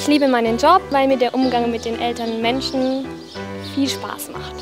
Ich liebe meinen Job, weil mir der Umgang mit den älteren Menschen viel Spaß macht.